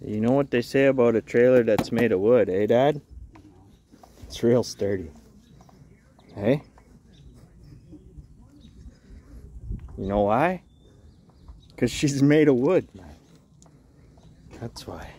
You know what they say about a trailer that's made of wood, eh, Dad? It's real sturdy. Hey? You know why? Because she's made of wood. That's why.